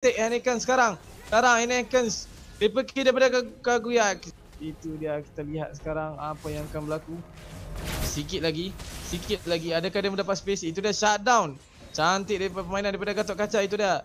Take Anakin sekarang. Sekarang Anakin Dia pergi daripada Kaguya lah. Itu dia kita lihat sekarang Apa yang akan berlaku. Sikit lagi Sikit lagi. Adakah dia mendapat space? Itu dia shutdown. Cantik daripada permainan daripada Gatot Kaca Itu dia.